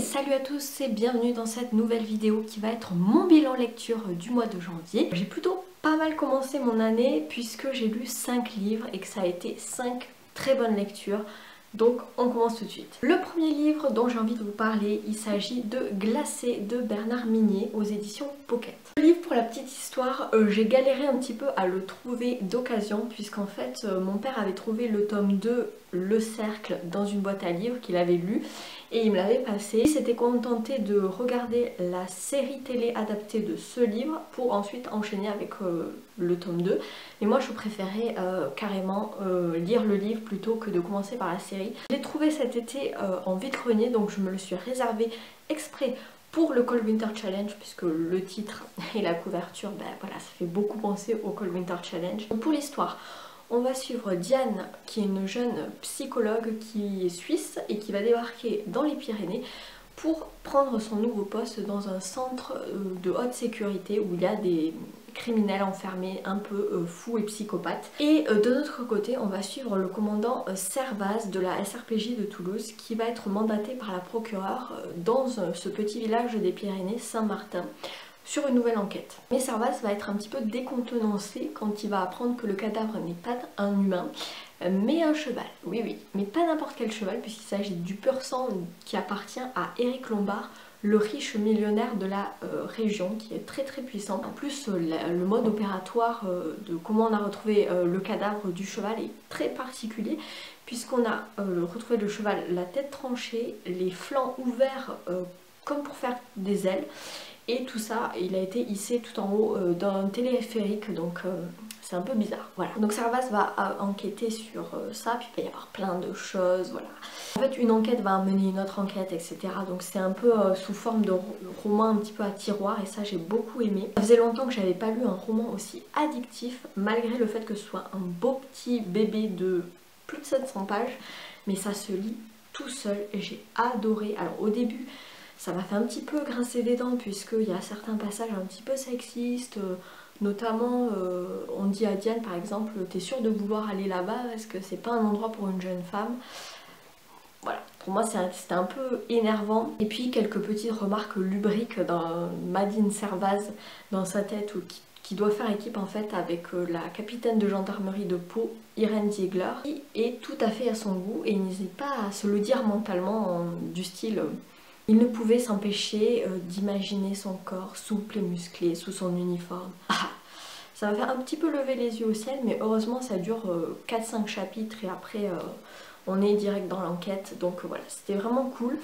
Salut à tous et bienvenue dans cette nouvelle vidéo qui va être mon bilan lecture du mois de janvier. J'ai plutôt pas mal commencé mon année puisque j'ai lu 5 livres et que ça a été 5 très bonnes lectures. Donc on commence tout de suite. Le premier livre dont j'ai envie de vous parler, il s'agit de Glacé de Bernard Minier aux éditions Pocket. Le livre pour la petite histoire, euh, j'ai galéré un petit peu à le trouver d'occasion puisqu'en fait euh, mon père avait trouvé le tome 2 Le Cercle dans une boîte à livres qu'il avait lu et il me l'avait passé. Il s'était contenté de regarder la série télé adaptée de ce livre pour ensuite enchaîner avec euh, le tome 2. Mais moi je préférais carrément lire le livre plutôt que de commencer par la série. Je l'ai trouvé cet été en vide-grenier donc je me le suis réservé exprès pour le Cold Winter Challenge, puisque le titre et la couverture, ben voilà, ça fait beaucoup penser au Cold Winter Challenge. pour l'histoire, on va suivre Diane, qui est une jeune psychologue qui est suisse et qui va débarquer dans les Pyrénées pour prendre son nouveau poste dans un centre euh, de haute sécurité où il y a des criminels enfermés un peu euh, fous et psychopathes. Et euh, de notre côté, on va suivre le commandant Servaz de la SRPJ de Toulouse qui va être mandaté par la procureure dans ce petit village des Pyrénées, Saint-Martin, sur une nouvelle enquête. Mais Servaz va être un petit peu décontenancé quand il va apprendre que le cadavre n'est pas un humain, mais un cheval. Oui, oui, mais pas n'importe quel cheval, puisqu'il s'agit du pur sang qui appartient à Éric Lombard, le riche millionnaire de la euh, région, qui est très très puissant. En plus, euh, le mode opératoire euh, de comment on a retrouvé le cadavre du cheval est très particulier, puisqu'on a retrouvé le cheval la tête tranchée, les flancs ouverts comme pour faire des ailes, et tout ça, il a été hissé tout en haut d'un téléphérique, donc c'est un peu bizarre. Voilà. Donc Servas va euh, enquêter sur euh, ça, puis il va y avoir plein de choses, voilà. En fait, une enquête va amener une autre enquête, etc. Donc c'est un peu euh, sous forme de roman un petit peu à tiroir, et ça j'ai beaucoup aimé. Ça faisait longtemps que j'avais pas lu un roman aussi addictif, malgré le fait que ce soit un beau petit bébé de plus de 700 pages, mais ça se lit tout seul, et j'ai adoré. Alors au début, ça m'a fait un petit peu grincer des dents, puisqu'il y a certains passages un petit peu sexistes, Notamment, euh, on dit à Diane par exemple, t'es sûre de vouloir aller là-bas Est-ce que c'est pas un endroit pour une jeune femme? Voilà, pour moi c'était un peu énervant. Et puis quelques petites remarques lubriques dans Madine Servaz dans sa tête ou qui, doit faire équipe en fait avec euh, la capitaine de gendarmerie de Pau, Irène Ziegler, qui est tout à fait à son goût et n'hésite pas à se le dire mentalement du style il ne pouvait s'empêcher euh, d'imaginer son corps souple et musclé sous son uniforme. Ça m'a fait un petit peu lever les yeux au ciel, mais heureusement ça dure 4-5 euh, chapitres et après euh, on est direct dans l'enquête. Donc voilà, c'était vraiment cool.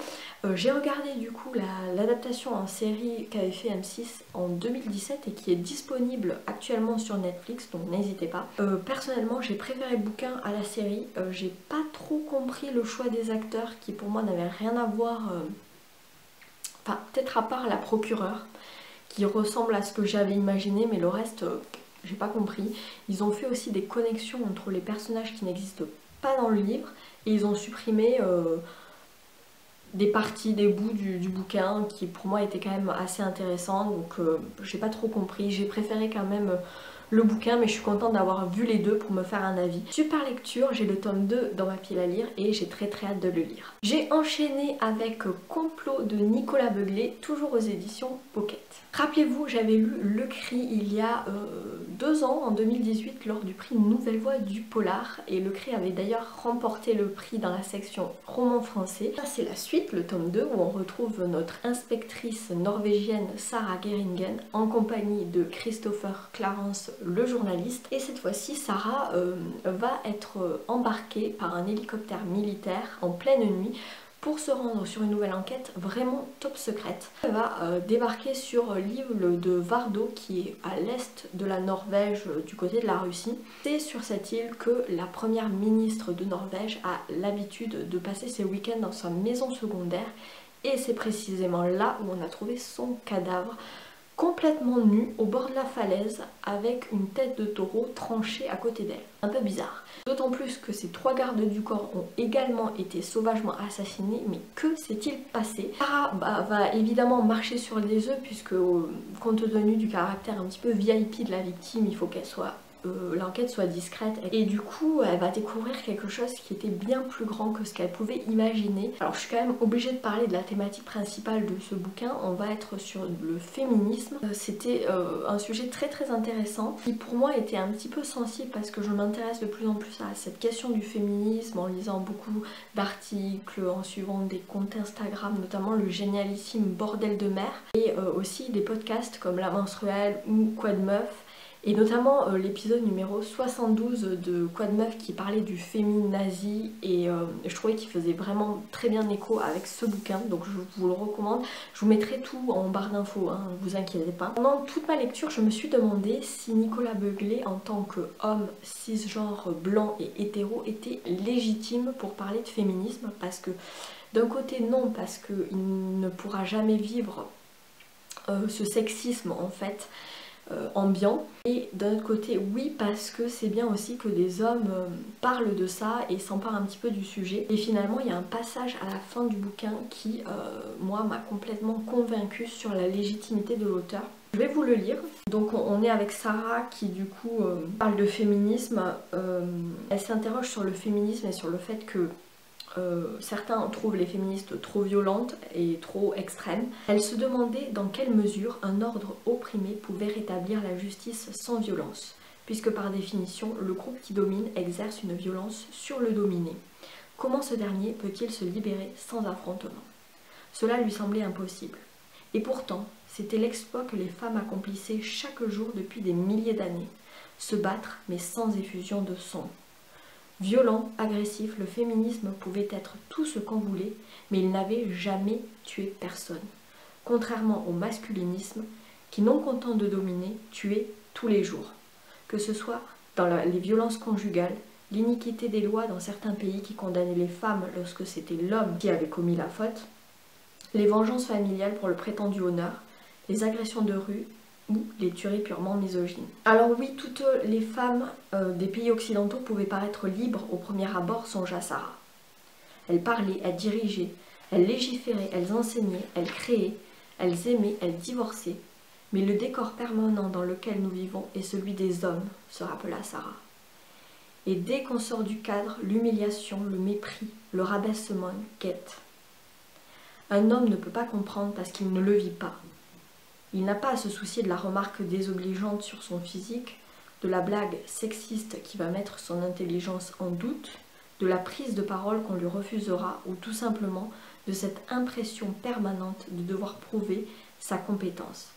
J'ai regardé du coup l'adaptation en série qu'avait fait M6 en 2017 et qui est disponible actuellement sur Netflix, donc n'hésitez pas. personnellement, j'ai préféré le bouquin à la série. j'ai pas trop compris le choix des acteurs qui pour moi n'avaient rien à voir Peut-être à part la procureure, qui ressemble à ce que j'avais imaginé, mais le reste, euh, j'ai pas compris. Ils ont fait aussi des connexions entre les personnages qui n'existent pas dans le livre, et ils ont supprimé euh, des parties, des bouts du, bouquin qui pour moi étaient quand même assez intéressants, donc euh, j'ai pas trop compris. J'ai préféré quand même le bouquin mais je suis contente d'avoir vu les deux pour me faire un avis. Super lecture, j'ai le tome 2 dans ma pile à lire et j'ai très très hâte de le lire. J'ai enchaîné avec Complot de Nicolas Beuglé, toujours aux éditions Pocket. Rappelez-vous, j'avais lu Le Cri il y a euh, deux ans, en 2018, lors du prix Nouvelle Voix du Polar. Et Le Cri avait d'ailleurs remporté le prix dans la section roman français. C'est la suite, le tome 2, où on retrouve notre inspectrice norvégienne Sarah Geringen en compagnie de Christopher Clarence, le journaliste. Et cette fois-ci, Sarah euh, va être embarquée par un hélicoptère militaire en pleine nuit pour se rendre sur une nouvelle enquête vraiment top secrète. Elle va euh, débarquer sur l'île de Vardo qui est à l'est de la Norvège euh, du côté de la Russie. C'est sur cette île que la première ministre de Norvège a l'habitude de passer ses week-ends dans sa maison secondaire et c'est précisément là où on a trouvé son cadavre complètement nue au bord de la falaise avec une tête de taureau tranchée à côté d'elle. Un peu bizarre. D'autant plus que ces trois gardes du corps ont également été sauvagement assassinés, mais que s'est-il passé? Sarah bah, va évidemment marcher sur les œufs puisque euh, compte tenu du caractère un petit peu VIP de la victime, il faut qu'elle soit euh, l'enquête soit discrète. Et du coup, elle va découvrir quelque chose qui était bien plus grand que ce qu'elle pouvait imaginer. Alors, je suis quand même obligée de parler de la thématique principale de ce bouquin. On va être sur le féminisme. Euh, c'était euh, un sujet très très intéressant qui pour moi était un petit peu sensible parce que je m'intéresse de plus en plus à cette question du féminisme en lisant beaucoup d'articles, en suivant des comptes Instagram, notamment le génialissime Bordel de mer et aussi des podcasts comme La Menstruelle ou Quoi de Meuf et notamment euh, l'épisode numéro 72 de Quad Meuf qui parlait du féminin nazi et euh, je trouvais qu'il faisait vraiment très bien écho avec ce bouquin donc je vous le recommande. Je vous mettrai tout en barre d'infos, hein, vous inquiétez pas. Pendant toute ma lecture je me suis demandé si Nicolas Beuglé en tant qu'homme cisgenre blanc et hétéro était légitime pour parler de féminisme parce que d'un côté non parce qu'il ne pourra jamais vivre euh, ce sexisme en fait euh, ambiant. Et d'un autre côté, oui, parce que c'est bien aussi que des hommes euh, parlent de ça et s'emparent un petit peu du sujet. Et finalement, il y a un passage à la fin du bouquin qui, euh, moi, m'a complètement convaincue sur la légitimité de l'auteur. Je vais vous le lire. Donc on est avec Sarah qui du coup parle de féminisme. elle s'interroge sur le féminisme et sur le fait que euh, certains trouvent les féministes trop violentes et trop extrêmes. Elle se demandait dans quelle mesure un ordre opprimé pouvait rétablir la justice sans violence, puisque par définition, le groupe qui domine exerce une violence sur le dominé. Comment ce dernier peut-il se libérer sans affrontement? Cela lui semblait impossible. Et pourtant, c'était l'exploit que les femmes accomplissaient chaque jour depuis des milliers d'années. Se battre, mais sans effusion de sang, Violent, agressif, le féminisme pouvait être tout ce qu'on voulait, mais il n'avait jamais tué personne. Contrairement au masculinisme, qui non content de dominer, tuait tous les jours. Que ce soit dans les violences conjugales, l'iniquité des lois dans certains pays qui condamnaient les femmes lorsque c'était l'homme qui avait commis la faute, les vengeances familiales pour le prétendu honneur, les agressions de rue les tueries purement misogynes. Alors oui, toutes les femmes euh, des pays occidentaux pouvaient paraître libres au premier abord, songea Sarah. Elles parlaient, elles dirigeaient, elles légiféraient, elles enseignaient, elles créaient, elles aimaient, elles divorçaient. Mais le décor permanent dans lequel nous vivons est celui des hommes, se rappela Sarah. Et dès qu'on sort du cadre, l'humiliation, le mépris, le rabaissement guettent. Un homme ne peut pas comprendre parce qu'il ne le vit pas. Il n'a pas à se soucier de la remarque désobligeante sur son physique, de la blague sexiste qui va mettre son intelligence en doute, de la prise de parole qu'on lui refusera ou tout simplement de cette impression permanente de devoir prouver sa compétence.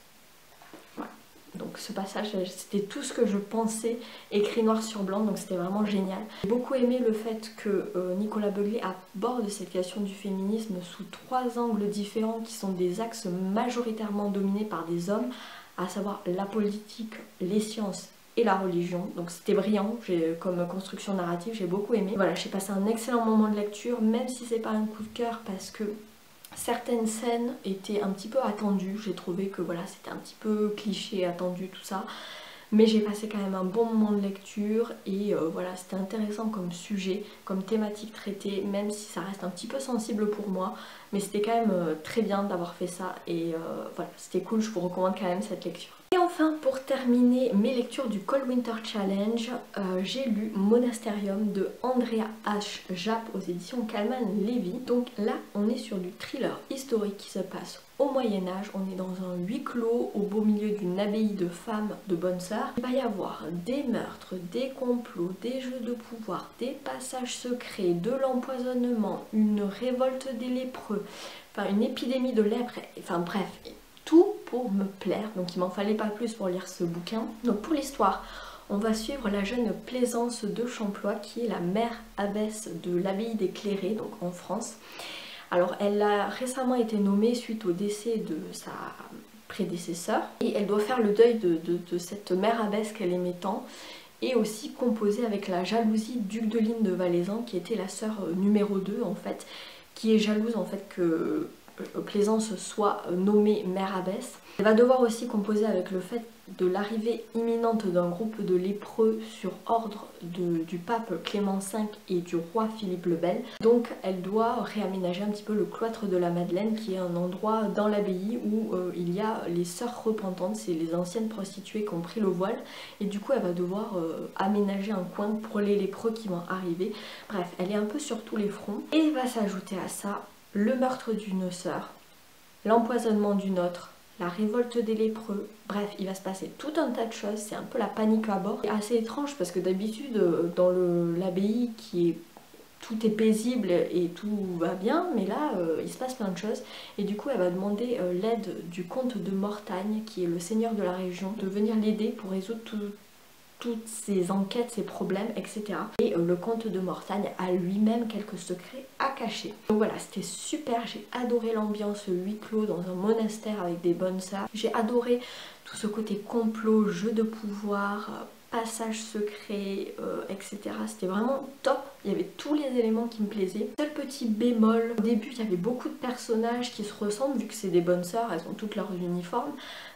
Donc ce passage, c'était tout ce que je pensais écrit noir sur blanc, donc c'était vraiment génial. J'ai beaucoup aimé le fait que euh, Nicolas Beuglé aborde cette question du féminisme sous trois angles différents qui sont des axes majoritairement dominés par des hommes, à savoir la politique, les sciences et la religion. Donc c'était brillant comme construction narrative, j'ai beaucoup aimé. Voilà, j'ai passé un excellent moment de lecture, même si c'est pas un coup de cœur parce que Certaines scènes étaient un petit peu attendues, j'ai trouvé que voilà c'était un petit peu cliché, attendu, tout ça. Mais j'ai passé quand même un bon moment de lecture et euh, voilà c'était intéressant comme sujet, comme thématique traitée, même si ça reste un petit peu sensible pour moi. Mais c'était quand même euh, très bien d'avoir fait ça et euh, voilà c'était cool, je vous recommande quand même cette lecture. Et enfin, pour terminer mes lectures du Cold Winter Challenge, euh, j'ai lu Monasterium de Andrea H. Japp aux éditions Calman Levy. Donc là, on est sur du thriller historique qui se passe au Moyen-Âge. On est dans un huis clos au beau milieu d'une abbaye de femmes de bonnes sœurs. Il va y avoir des meurtres, des complots, des jeux de pouvoir, des passages secrets, de l'empoisonnement, une révolte des lépreux, une épidémie de lèpre, enfin bref, tout pour me plaire. Donc il m'en fallait pas plus pour lire ce bouquin. Donc pour l'histoire, on va suivre la jeune Plaisance de Champlois qui est la mère abbesse de l'abbaye des Clérés, donc en France. Alors elle a récemment été nommée suite au décès de sa prédécesseur et elle doit faire le deuil de, cette mère abbesse qu'elle aimait tant et aussi composer avec la jalousie d'Hugdeline de Valaisan qui était la sœur numéro 2 en fait qui est jalouse en fait que Plaisance soit nommée mère abbesse. Elle va devoir aussi composer avec le fait de l'arrivée imminente d'un groupe de lépreux sur ordre du pape Clément V et du roi Philippe le Bel. Donc elle doit réaménager un petit peu le cloître de la Madeleine qui est un endroit dans l'abbaye où euh, il y a les sœurs repentantes, c'est les anciennes prostituées qui ont pris le voile et du coup elle va devoir euh, aménager un coin pour les lépreux qui vont arriver. Bref, elle est un peu sur tous les fronts et va s'ajouter à ça le meurtre d'une sœur, l'empoisonnement d'une autre, la révolte des lépreux. Bref, il va se passer tout un tas de choses, c'est un peu la panique à bord. C'est assez étrange parce que d'habitude, euh, dans l'abbaye qui est tout est paisible et tout va bien, mais là, euh, il se passe plein de choses. Et du coup, elle va demander euh, l'aide du comte de Mortagne, qui est le seigneur de la région, de venir l'aider pour résoudre tout, toutes ces enquêtes, ces problèmes, etc. Et euh, le comte de Mortagne a lui-même quelques secrets à cacher. Donc voilà, c'était super, j'ai adoré l'ambiance huis clos dans un monastère avec des bonnes sœurs. J'ai adoré tout ce côté complot, jeu de pouvoir, euh, passage secret, euh, etc. C'était vraiment top. Il y avait tous les éléments qui me plaisaient. Seul petit bémol, au début il y avait beaucoup de personnages qui se ressemblent vu que c'est des bonnes sœurs, elles ont toutes leurs uniformes.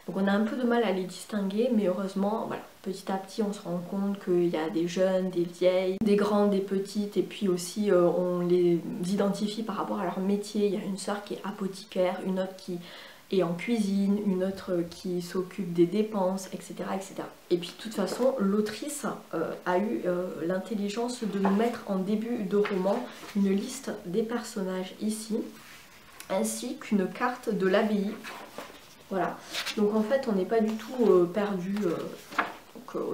Donc on a un peu de mal à les distinguer, mais heureusement, voilà, petit à petit on se rend compte qu'il y a des jeunes, des vieilles, des grandes, des petites, et puis aussi euh, on les identifie par rapport à leur métier. Il y a une sœur qui est apothicaire, une autre qui est en cuisine, une autre qui s'occupe des dépenses, etc., etc. Et puis de toute façon, l'autrice euh, a eu euh, l'intelligence de nous mettre en début de roman une liste des personnages ici, ainsi qu'une carte de l'abbaye. Voilà, donc en fait on n'est pas du tout perdu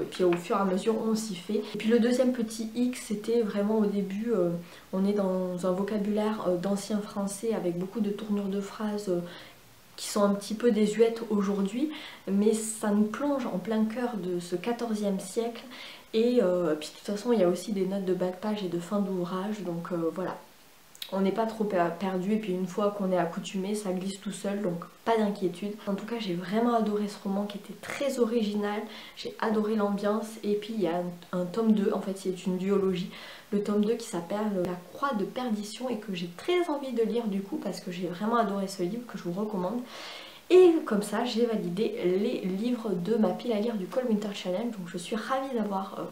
et puis au fur et à mesure on s'y fait. Et puis le deuxième petit X c'était vraiment au début, euh, on est dans un vocabulaire euh, d'ancien français avec beaucoup de tournures de phrases euh, qui sont un petit peu désuètes aujourd'hui, mais ça nous plonge en plein cœur de ce 14e siècle. Et puis de toute façon il y a aussi des notes de bas de page et de fin d'ouvrage, donc voilà, on n'est pas trop perdu et puis une fois qu'on est accoutumé ça glisse tout seul donc pas d'inquiétude. En tout cas j'ai vraiment adoré ce roman qui était très original, j'ai adoré l'ambiance et puis il y a un, tome 2 en fait c'est une duologie, le tome 2 qui s'appelle La Croix de Perdition et que j'ai très envie de lire du coup parce que j'ai vraiment adoré ce livre que je vous recommande. Et comme ça, j'ai validé les livres de ma pile à lire du Cold Winter Challenge. Donc je suis ravie d'avoir euh,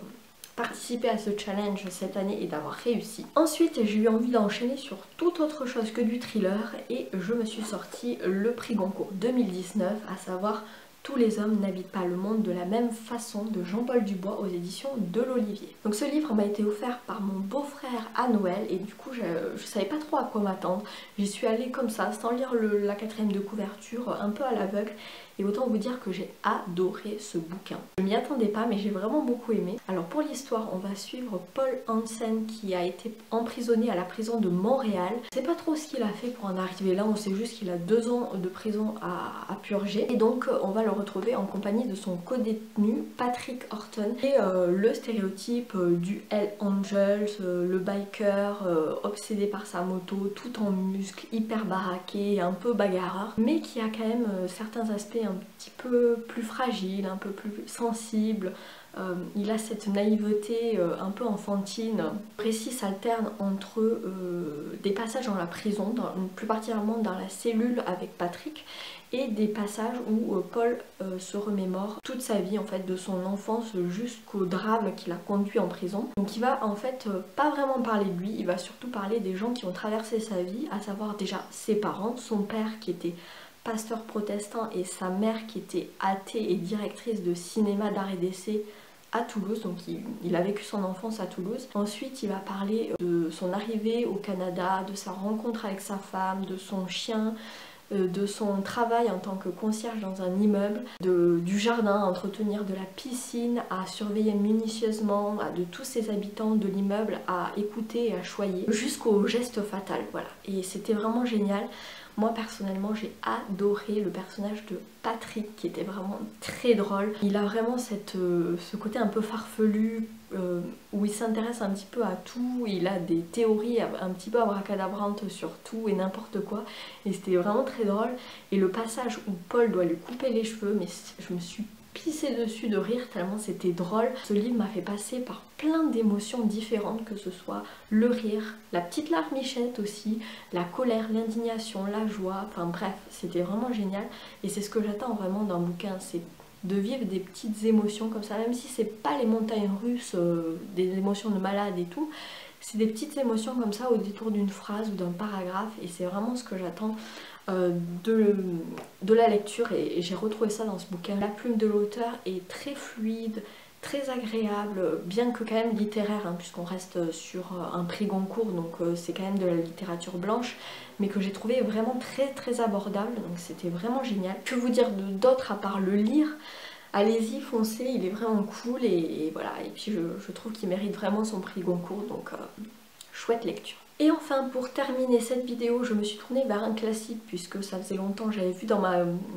participer à ce challenge cette année et d'avoir réussi. Ensuite j'ai eu envie d'enchaîner sur toute autre chose que du thriller et je me suis sorti le prix Goncourt 2019 à savoir tous les hommes n'habitent pas le monde de la même façon de Jean-Paul Dubois aux éditions de l'Olivier. Donc ce livre m'a été offert par mon beau-frère à Noël et du coup je, savais pas trop à quoi m'attendre. J'y suis allée comme ça sans lire la quatrième de couverture, un peu à l'aveugle et autant vous dire que j'ai adoré ce bouquin. Je m'y attendais pas mais j'ai vraiment beaucoup aimé. Alors pour l'histoire on va suivre Paul Hansen qui a été emprisonné à la prison de Montréal. Je sais pas trop ce qu'il a fait pour en arriver là, on sait juste qu'il a deux ans de prison à, purger. Et donc on va le retrouver en compagnie de son co-détenu Patrick Horton et euh, le stéréotype euh, du Hell Angels, euh, le biker obsédé par sa moto, tout en muscles, hyper baraqué, un peu bagarreur, mais qui a quand même certains aspects un petit peu plus fragile, un peu plus sensible. Euh, il a cette naïveté euh, un peu enfantine. Le récit s'alterne entre euh, des passages dans la prison, plus particulièrement dans la cellule avec Patrick, et des passages où Paul se remémore toute sa vie en fait de son enfance jusqu'au drame qui l'a conduit en prison. Donc il va en fait pas vraiment parler de lui, il va surtout parler des gens qui ont traversé sa vie, à savoir déjà ses parents, son père qui était pasteur protestant et sa mère qui était athée et directrice de cinéma d'art et d'essai à Toulouse, donc il, a vécu son enfance à Toulouse. Ensuite, il va parler de son arrivée au Canada, de sa rencontre avec sa femme, de son chien, euh, de son travail en tant que concierge dans un immeuble, de, du jardin à entretenir, de la piscine à surveiller minutieusement, de tous ses habitants de l'immeuble à écouter et à choyer, jusqu'au geste fatal, voilà. Et c'était vraiment génial. Moi personnellement j'ai adoré le personnage de Patrick qui était vraiment très drôle. Il a vraiment cette, euh, ce côté un peu farfelu euh, où il s'intéresse un petit peu à tout, il a des théories un petit peu abracadabrantes sur tout et n'importe quoi et c'était vraiment très drôle. Et le passage où Paul doit lui couper les cheveux, mais je me suis pissé dessus de rire tellement c'était drôle. Ce livre m'a fait passer par plein d'émotions différentes, que ce soit le rire, la petite larmichette aussi, la colère, l'indignation, la joie, enfin bref, c'était vraiment génial. Et c'est ce que j'attends vraiment d'un bouquin, c'est de vivre des petites émotions comme ça, même si c'est pas les montagnes russes, euh, des émotions de malade et tout, c'est des petites émotions comme ça au détour d'une phrase ou d'un paragraphe et c'est vraiment ce que j'attends de, de, la lecture et, j'ai retrouvé ça dans ce bouquin. La plume de l'auteur est très fluide, très agréable, bien que quand même littéraire, hein, puisqu'on reste sur euh, un prix Goncourt, donc euh, c'est quand même de la littérature blanche, mais que j'ai trouvé vraiment très très abordable, donc c'était vraiment génial. Que vous dire d'autre à part le lire? Allez-y, foncez, il est vraiment cool et, voilà, et puis je, trouve qu'il mérite vraiment son prix Goncourt, donc chouette lecture. Et enfin pour terminer cette vidéo je me suis tournée vers un classique puisque ça faisait longtemps j'avais vu dans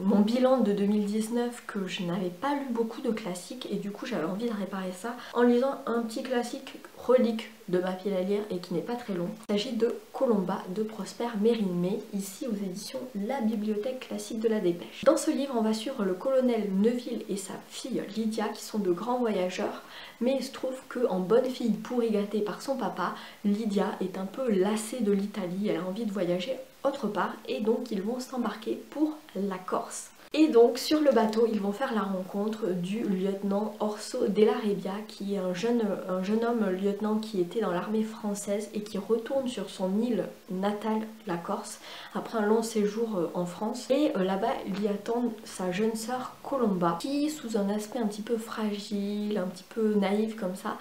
mon bilan de 2019 que je n'avais pas lu beaucoup de classiques et du coup j'avais envie de réparer ça en lisant un petit classique relique de ma pile à lire et qui n'est pas très long. Il s'agit de Colomba de Prosper Mérimée, ici aux éditions La Bibliothèque classique de la Dépêche. Dans ce livre, on va suivre le colonel Neuville et sa fille Lydia qui sont de grands voyageurs, mais il se trouve qu'en bonne fille pourri gâtée par son papa, Lydia est un peu lassée de l'Italie, elle a envie de voyager autre part et donc ils vont s'embarquer pour la Corse. Et donc sur le bateau, ils vont faire la rencontre du lieutenant Orso Della Rebbia, qui est un jeune, un jeune homme lieutenant qui était dans l'armée française et qui retourne sur son île natale, la Corse, après un long séjour euh, en France. Et euh, là-bas, il y attend sa jeune sœur Colomba, qui sous un aspect un petit peu fragile, un petit peu naïf comme ça,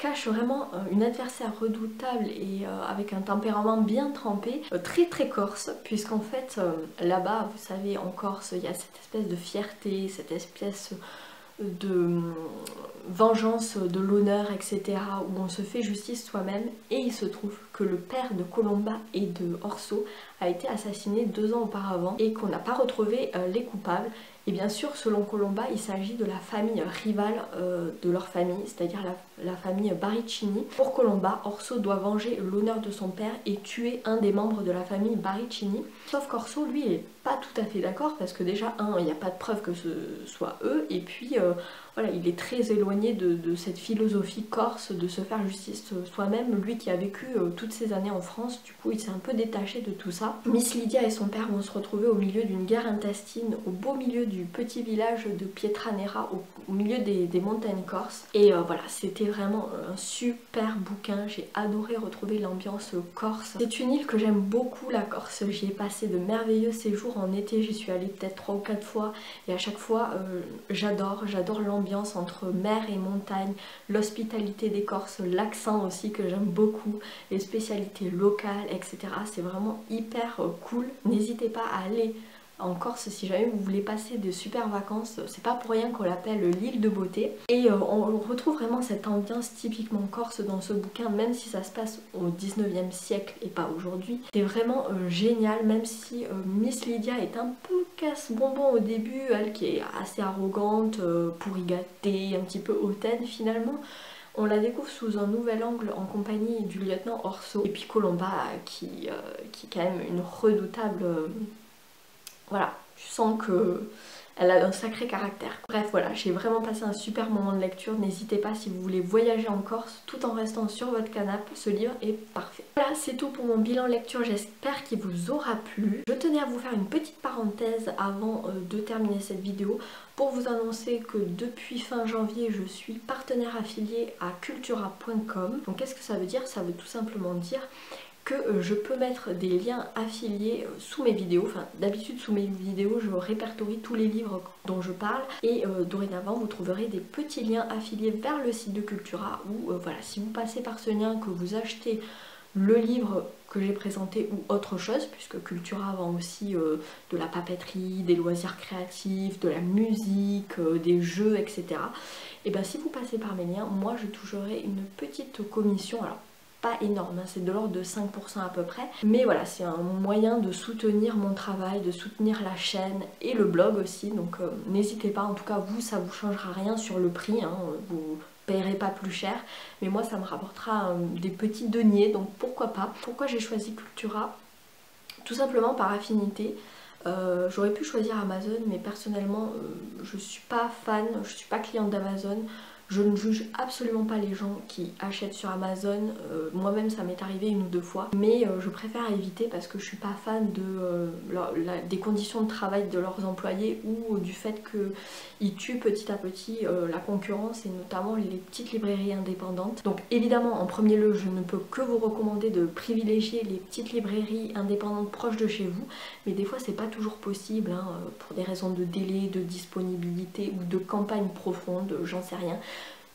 cache vraiment euh, une adversaire redoutable et euh, avec un tempérament bien trempé, euh, très très corse, puisqu'en fait là-bas, vous savez, en Corse, il y a cette espèce de fierté, cette espèce de vengeance de l'honneur, etc., où on se fait justice soi-même, et il se trouve que le père de Colomba et de Orso a été assassiné deux ans auparavant et qu'on n'a pas retrouvé les coupables et bien sûr, selon Colomba, il s'agit de la famille rivale euh, de leur famille, c'est-à-dire la, famille Baricini. Pour Colomba, Orso doit venger l'honneur de son père et tuer un des membres de la famille Baricini. Sauf qu'Orso, lui, est pas tout à fait d'accord parce que déjà, un, il n'y a pas de preuve que ce soit eux, et puis euh, voilà, il est très éloigné de, cette philosophie corse de se faire justice soi-même. Lui qui a vécu euh, toutes ces années en France, du coup, il s'est un peu détaché de tout ça. Miss Lydia et son père vont se retrouver au milieu d'une guerre intestine, au beau milieu du petit village de Pietranera, au, milieu des, montagnes corses. Et euh, voilà, c'était vraiment un super bouquin. J'ai adoré retrouver l'ambiance corse. C'est une île que j'aime beaucoup, la Corse. J'y ai passé de merveilleux séjours en été. J'y suis allée peut-être trois ou quatre fois. Et à chaque fois, euh, j'adore, j'adore l'ambiance entre mer et montagne, l'hospitalité des Corses, l'accent aussi que j'aime beaucoup, les spécialités locales, etc. C'est vraiment hyper euh, cool. N'hésitez pas à aller en Corse si jamais vous voulez passer de super vacances. C'est pas pour rien qu'on l'appelle l'île de beauté. Et euh, on retrouve vraiment cette ambiance typiquement corse dans ce bouquin, même si ça se passe au 19e siècle et pas aujourd'hui. C'est vraiment euh, génial, même si euh, Miss Lydia est un peu casse-bonbon au début, elle qui est assez arrogante, pourri gâtée, un petit peu hautaine finalement. On la découvre sous un nouvel angle en compagnie du lieutenant Orso et puis Colomba qui, qui est quand même une redoutable voilà, tu sens que elle a un sacré caractère. Bref, voilà, j'ai vraiment passé un super moment de lecture. N'hésitez pas si vous voulez voyager en Corse tout en restant sur votre canapé. Ce livre est parfait. Voilà, c'est tout pour mon bilan lecture. J'espère qu'il vous aura plu. Je tenais à vous faire une petite parenthèse avant euh, de terminer cette vidéo pour vous annoncer que depuis fin janvier, je suis partenaire affilié à cultura.com. Donc qu'est-ce que ça veut dire? Ça veut tout simplement dire que euh, je peux mettre des liens affiliés euh, sous mes vidéos. Enfin, d'habitude, sous mes vidéos, je répertorie tous les livres dont je parle. Et euh, dorénavant, vous trouverez des petits liens affiliés vers le site de Cultura. Où, voilà, si vous passez par ce lien, que vous achetez le livre que j'ai présenté ou autre chose, puisque Cultura vend aussi de la papeterie, des loisirs créatifs, de la musique, des jeux, etc. Et bien si vous passez par mes liens, moi je toucherai une petite commission. Alors pas énorme, hein, c'est de l'ordre de 5% à peu près. Mais voilà, c'est un moyen de soutenir mon travail, de soutenir la chaîne et le blog aussi. Donc euh, n'hésitez pas, en tout cas vous, ça vous changera rien sur le prix. Hein, vous payerez pas plus cher. Mais moi, ça me rapportera euh, des petits deniers, donc pourquoi pas. Pourquoi j'ai choisi Cultura? Tout simplement par affinité. Euh, j'aurais pu choisir Amazon, mais personnellement, je suis pas fan, je suis pas cliente d'Amazon. Je ne juge absolument pas les gens qui achètent sur Amazon. Euh, moi-même, ça m'est arrivé une ou deux fois. Mais euh, je préfère éviter parce que je suis pas fan de, euh, des conditions de travail de leurs employés ou du fait qu'ils tuent petit à petit la concurrence et notamment les petites librairies indépendantes. Donc évidemment, en premier lieu, je ne peux que vous recommander de privilégier les petites librairies indépendantes proches de chez vous. Mais des fois, c'est pas toujours possible hein, pour des raisons de délai, de disponibilité ou de campagne profonde, j'en sais rien.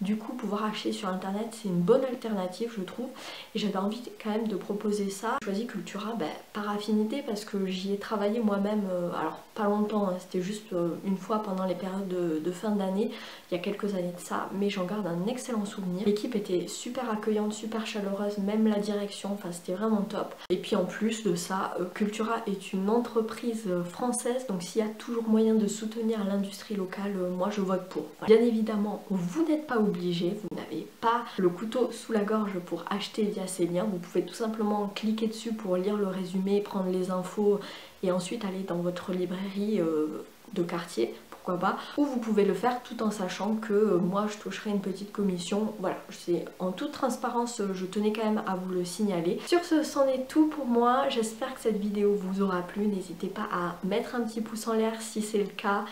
Du coup, pouvoir acheter sur internet, c'est une bonne alternative, je trouve. Et j'avais envie quand même de proposer ça. J'ai choisi Cultura ben, par affinité parce que j'y ai travaillé moi-même, euh, alors pas longtemps, hein, c'était juste euh, une fois pendant les périodes de, fin d'année, il y a quelques années de ça, mais j'en garde un excellent souvenir. L'équipe était super accueillante, super chaleureuse, même la direction, enfin c'était vraiment top. Et puis en plus de ça, euh, Cultura est une entreprise française, donc s'il y a toujours moyen de soutenir l'industrie locale, moi je vote pour. Bien évidemment, vous n'êtes pas obligé, vous n'avez pas le couteau sous la gorge pour acheter via ces liens, vous pouvez tout simplement cliquer dessus pour lire le résumé, prendre les infos et ensuite aller dans votre librairie euh, de quartier pourquoi pas. Ou vous pouvez le faire tout en sachant que euh, moi je toucherai une petite commission. Voilà c'est en toute transparence je tenais quand même à vous le signaler. Sur ce c'en est tout pour moi. J'espère que cette vidéo vous aura plu. N'hésitez pas à mettre un petit pouce en l'air si c'est le cas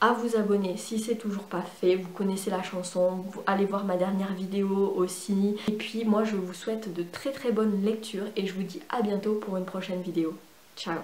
à vous abonner si c'est toujours pas fait, vous connaissez la chanson, vous allez voir ma dernière vidéo aussi. Et puis moi je vous souhaite de très très bonnes lectures et je vous dis à bientôt pour une prochaine vidéo. Ciao